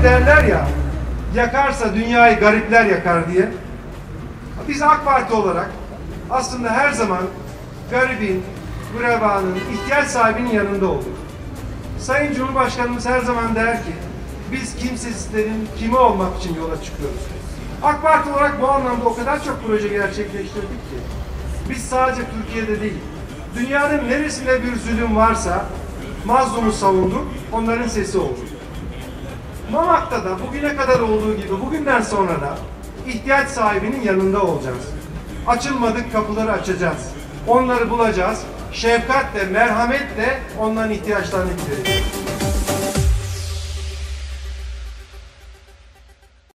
Hani derler ya, yakarsa dünyayı garipler yakar diye. Biz AK Parti olarak aslında her zaman garibin, gurebanın, ihtiyaç sahibinin yanında olduk. Sayın Cumhurbaşkanımız her zaman der ki, biz kimsesizlerin kimi olmak için yola çıkıyoruz. AK Parti olarak bu anlamda o kadar çok proje gerçekleştirdik ki, biz sadece Türkiye'de değil, dünyanın neresinde bir zulüm varsa mazlumu savunduk, onların sesi olduk. Mamak'ta da bugüne kadar olduğu gibi bugünden sonra da ihtiyaç sahibinin yanında olacağız. Açılmadık kapıları açacağız. Onları bulacağız. Şefkatle, merhametle onların ihtiyaçlarını gidereceğiz.